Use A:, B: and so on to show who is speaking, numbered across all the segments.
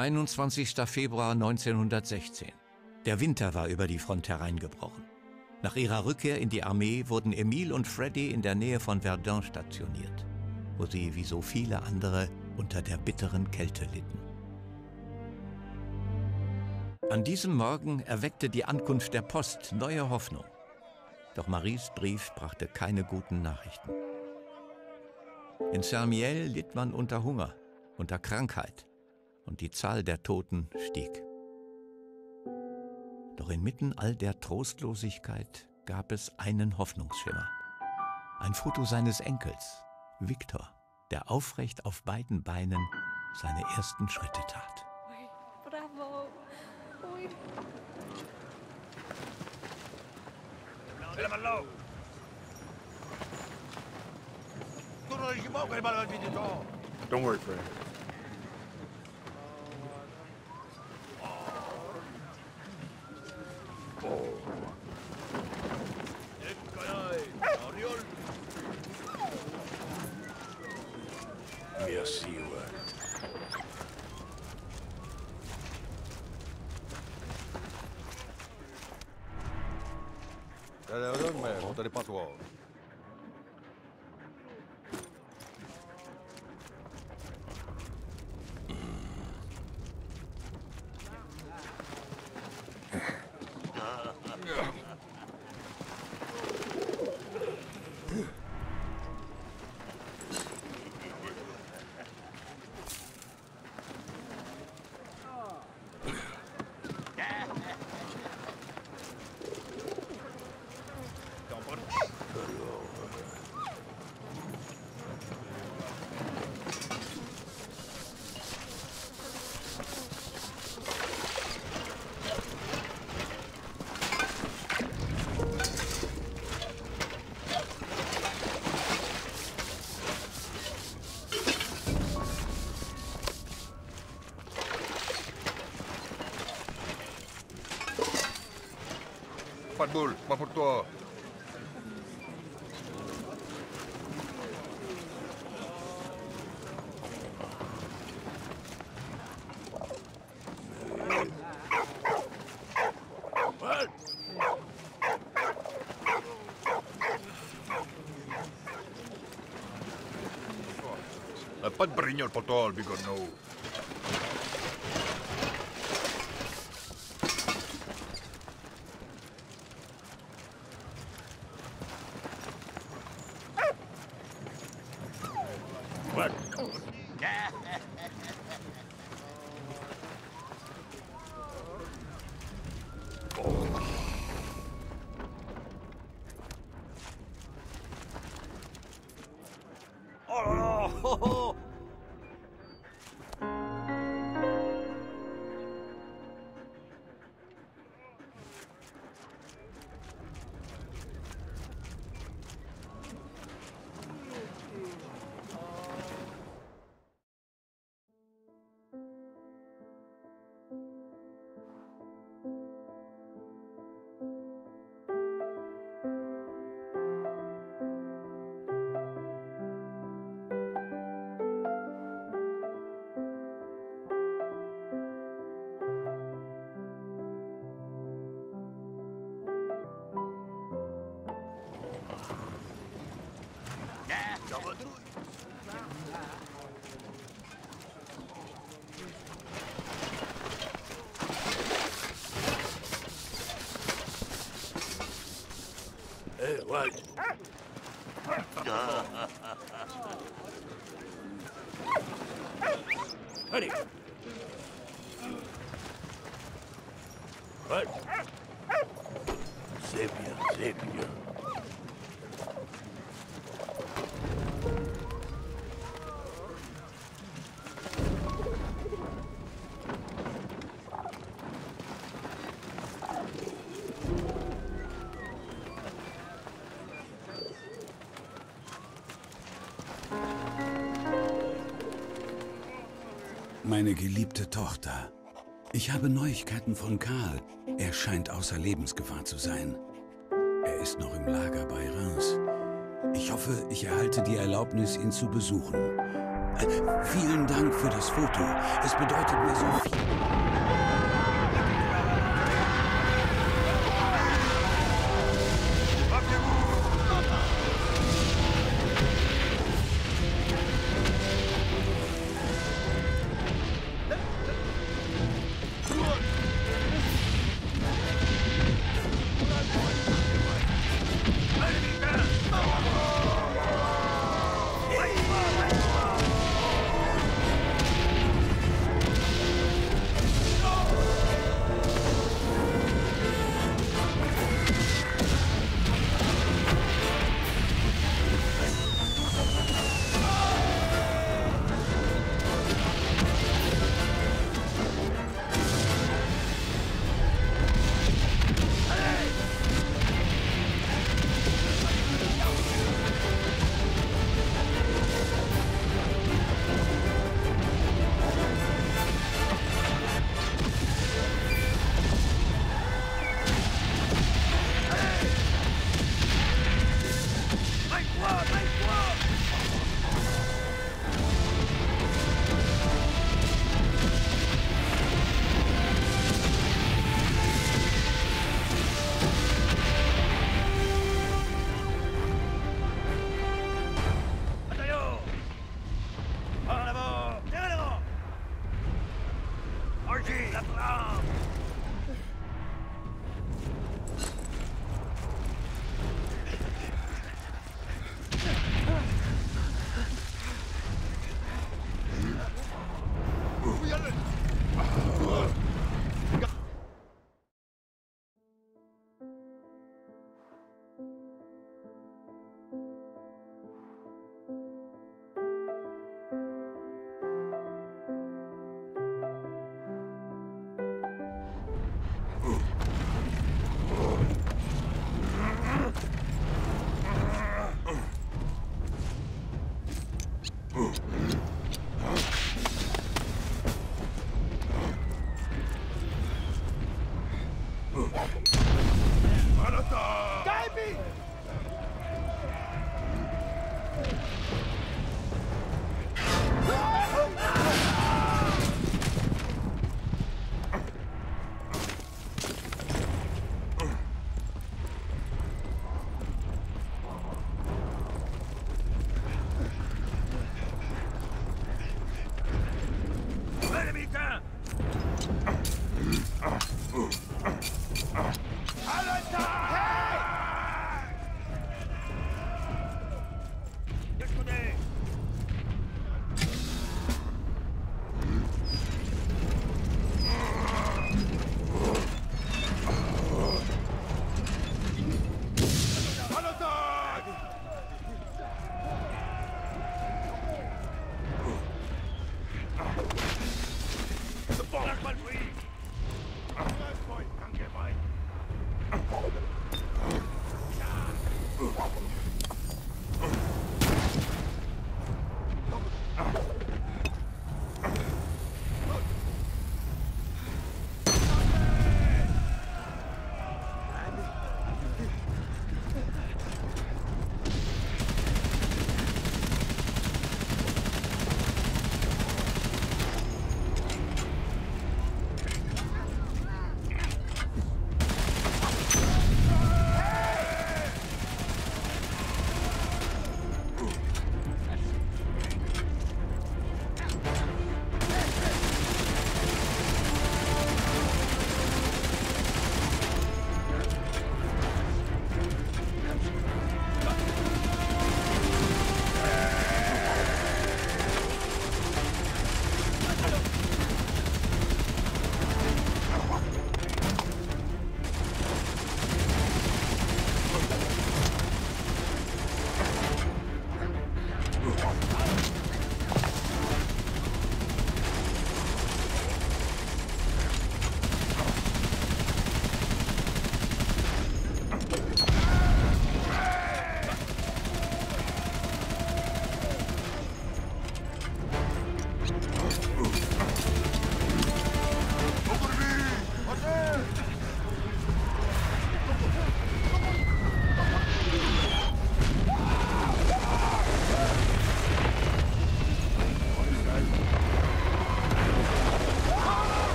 A: 21. Februar 1916. Der Winter war über die Front hereingebrochen. Nach ihrer Rückkehr in die Armee wurden Emile und Freddy in der Nähe von Verdun stationiert, wo sie wie so viele andere unter der bitteren Kälte litten. An diesem Morgen erweckte die Ankunft der Post neue Hoffnung. Doch Maries Brief brachte keine guten Nachrichten. In Saint-Miel litt man unter Hunger, unter Krankheit und die Zahl der Toten stieg. Doch inmitten all der Trostlosigkeit gab es einen Hoffnungsschimmer. Ein Foto seines Enkels, Viktor, der aufrecht auf beiden Beinen seine ersten Schritte tat. Bravo. Ui.
B: Don't worry, Fred.
C: Fatwall. Pas de boule, pas pour toi. Pas de brignol pour toi, le bigonneau.
D: Hey, what? Honey. What? Save you, save you.
E: Meine geliebte Tochter. Ich habe Neuigkeiten von Karl. Er scheint außer Lebensgefahr zu sein. Er ist noch im Lager bei Reims. Ich hoffe, ich erhalte die Erlaubnis, ihn zu besuchen.
D: Äh, vielen Dank für das Foto. Es bedeutet mir so viel.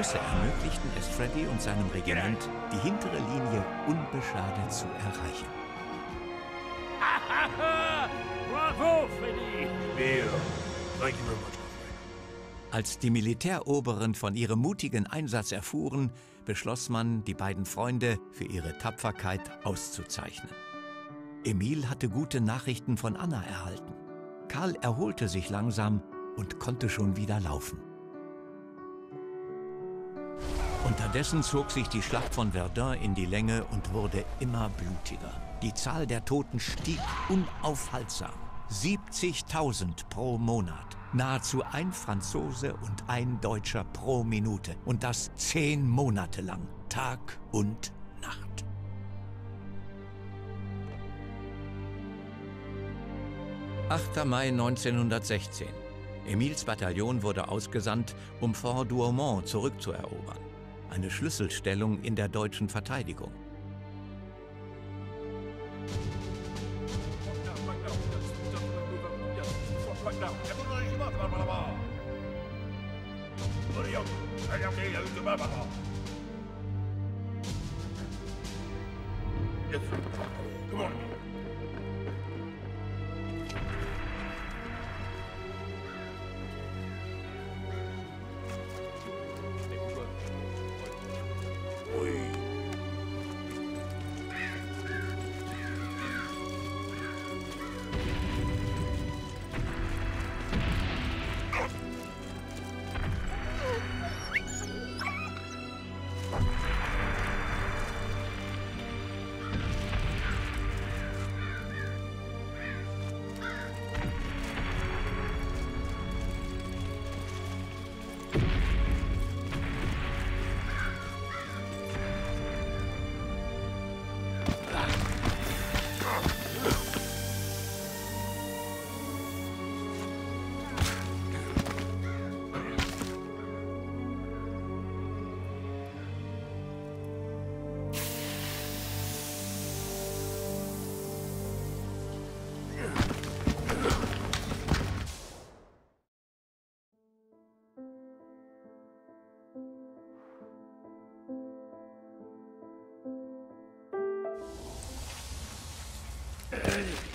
A: Schüsse ermöglichten es Freddy und seinem Regiment, die hintere Linie unbeschadet zu erreichen.
B: Bravo, Freddy
D: thank you very much.
A: Als die Militäroberen von ihrem mutigen Einsatz erfuhren, beschloss man, die beiden Freunde für ihre Tapferkeit auszuzeichnen. Emil hatte gute Nachrichten von Anna erhalten. Karl erholte sich langsam und konnte schon wieder laufen. Unterdessen zog sich die Schlacht von Verdun in die Länge und wurde immer blutiger. Die Zahl der Toten stieg unaufhaltsam. 70.000 pro Monat. Nahezu ein Franzose und ein Deutscher pro Minute. Und das zehn Monate lang. Tag und Nacht. »8. Mai 1916. Emils Bataillon wurde ausgesandt, um Fort Douaumont zurückzuerobern eine Schlüsselstellung in der deutschen Verteidigung.
D: Ready.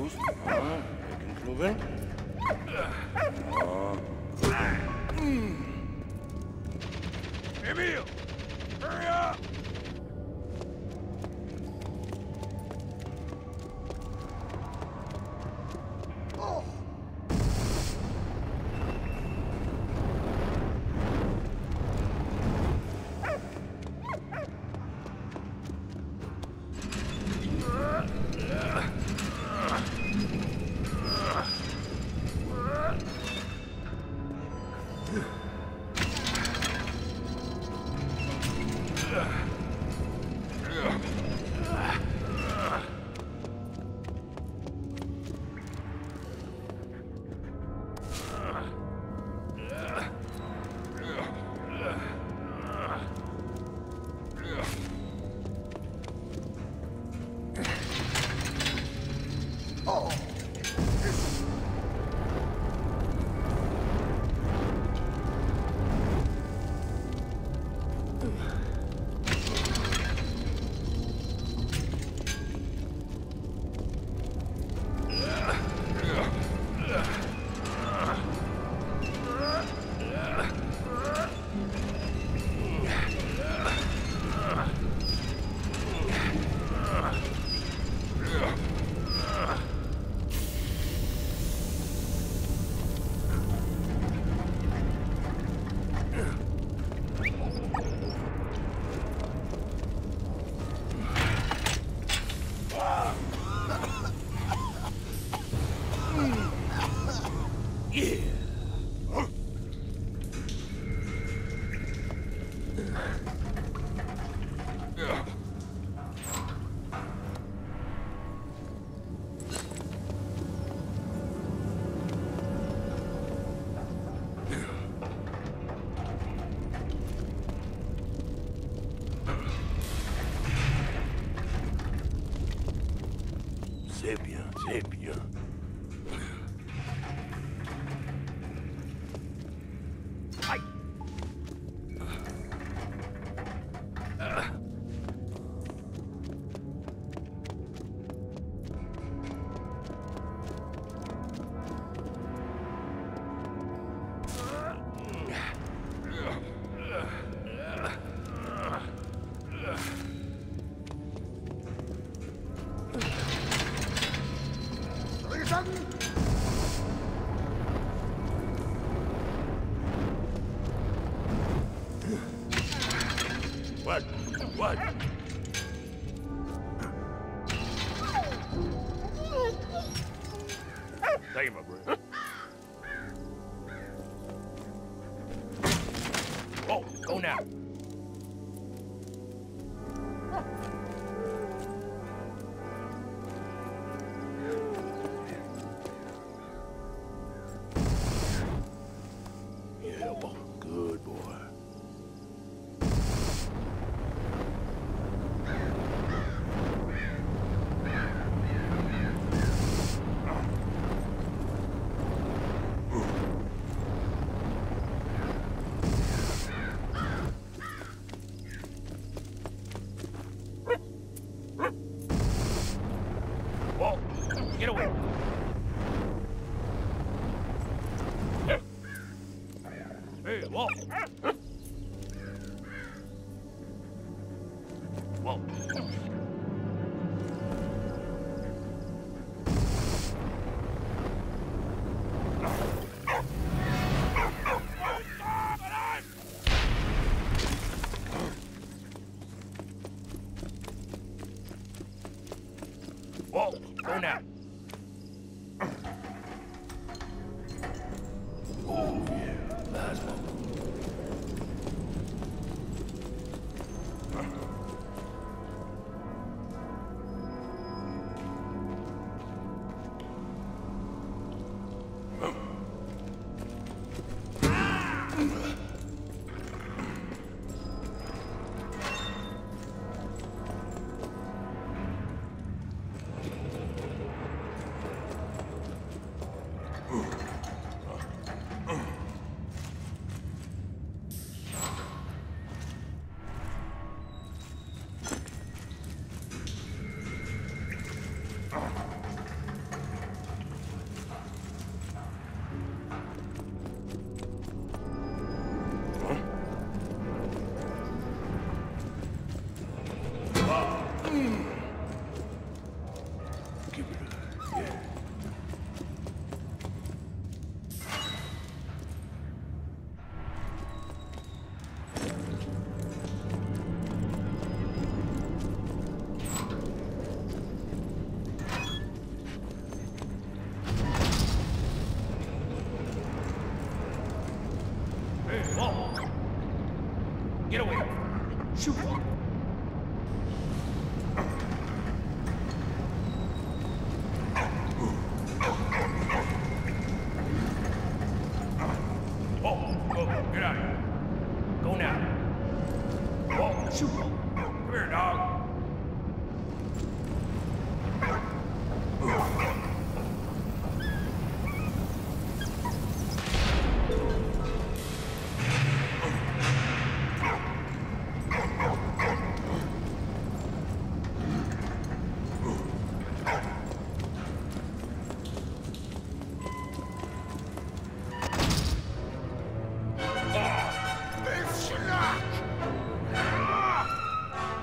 D: Pust. Ja, Ja.
C: Emil! Hurry up! Savior.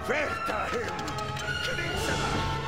B: Convert him!
C: Kill!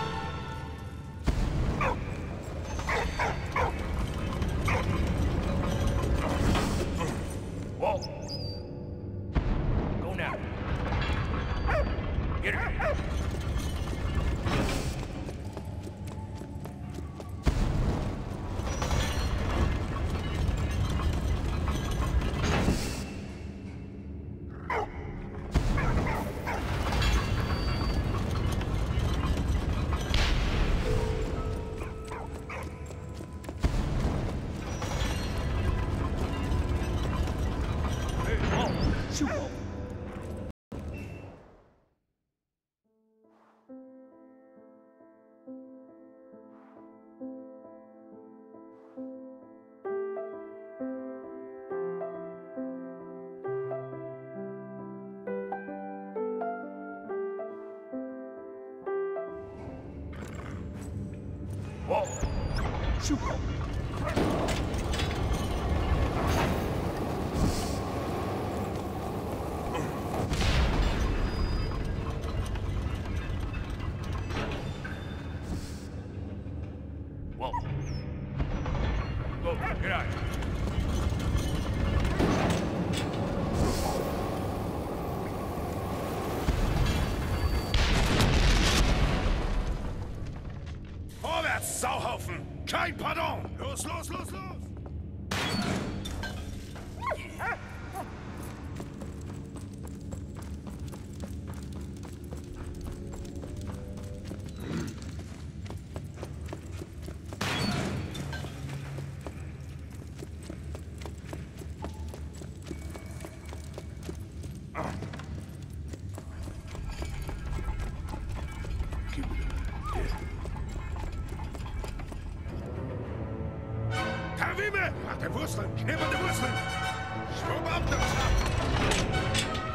C: Whoa. Shoot.
D: Russland! Neben dem Russland! Schwung auf den
F: Tag!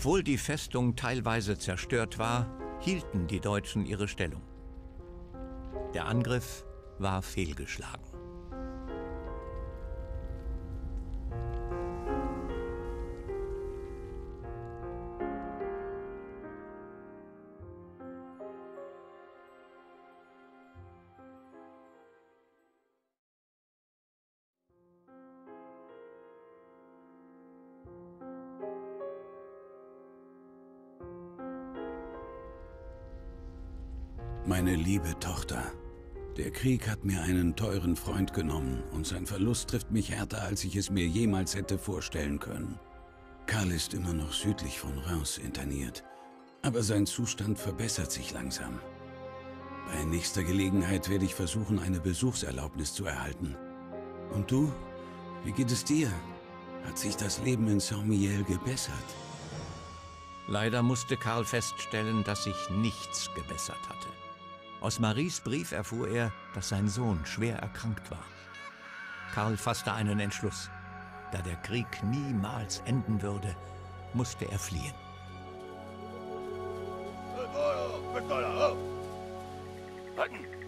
A: Obwohl die Festung teilweise zerstört war, hielten die Deutschen ihre Stellung. Der Angriff war fehlgeschlagen.
E: Meine liebe Tochter, der Krieg hat mir einen teuren Freund genommen und sein Verlust trifft mich härter, als ich es mir jemals hätte vorstellen können. Karl ist immer noch südlich von Reims interniert, aber sein Zustand verbessert sich langsam. Bei nächster Gelegenheit werde ich versuchen, eine Besuchserlaubnis zu erhalten. Und du? Wie geht es dir? Hat sich das Leben in Saint-Miel gebessert?
A: Leider musste Karl feststellen, dass sich nichts gebessert hatte. Aus Maries Brief erfuhr er, dass sein Sohn schwer erkrankt war. Karl fasste einen Entschluss. Da der Krieg niemals enden würde, musste er fliehen.
B: Oh! Halten!